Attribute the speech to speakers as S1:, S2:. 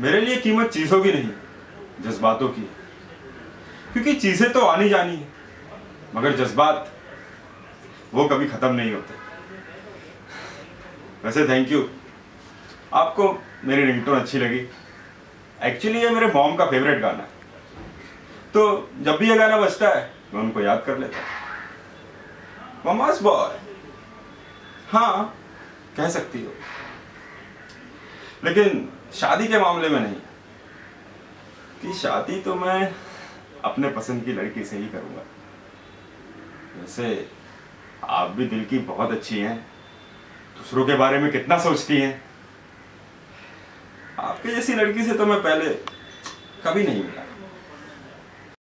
S1: मेरे लिए कीमत चीज़ों की नहीं, जज्बातों की। क्योंकि चीज़ें तो आनी जानी है, मगर जज्बात वो कभी खत्म नहीं होते। वैसे थैंक यू आपको मेरी रिंगटोन अच्छी लगी। एक्चुअली ये मेरे मॉम का फेवरेट गाना है। तो जब भी ये गाना बजता है, मैं उनको याद कर लेता हूँ। बॉय हाँ कह सकती हो। लेकिन शादी के मामले में नहीं। कि शादी तो मैं अपने पसंद की लड़की से ही करूँगा। वैसे आप भी दिल की बहुत अच्छी हैं। दूसरों के बारे में कितना सोचती हैं? आपके जैसी लड़की से तो मैं पहले कभी नहीं मिला।